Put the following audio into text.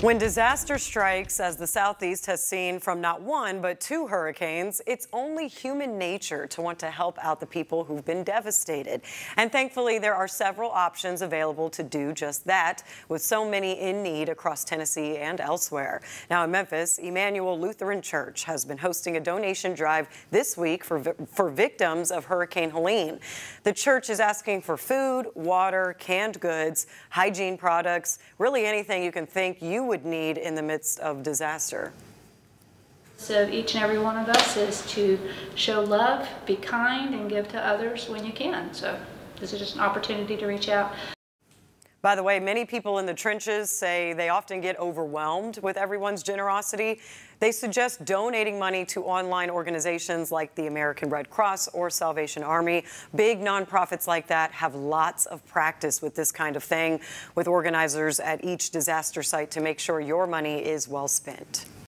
When disaster strikes, as the Southeast has seen from not one, but two hurricanes, it's only human nature to want to help out the people who've been devastated. And thankfully, there are several options available to do just that, with so many in need across Tennessee and elsewhere. Now in Memphis, Immanuel Lutheran Church has been hosting a donation drive this week for, for victims of Hurricane Helene. The church is asking for food, water, canned goods, hygiene products, really anything you can think you would need in the midst of disaster? So each and every one of us is to show love, be kind, and give to others when you can. So this is just an opportunity to reach out. By the way, many people in the trenches say they often get overwhelmed with everyone's generosity. They suggest donating money to online organizations like the American Red Cross or Salvation Army. Big nonprofits like that have lots of practice with this kind of thing, with organizers at each disaster site to make sure your money is well spent.